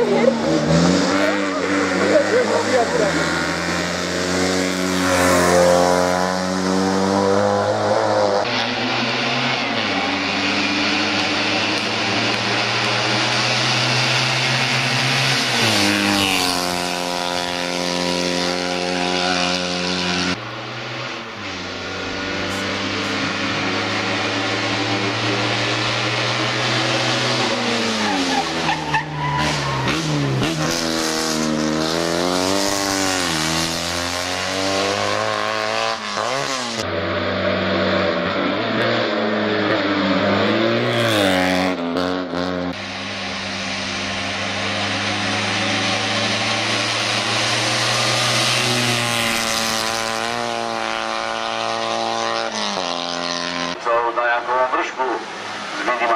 dinheiro. Tipo, os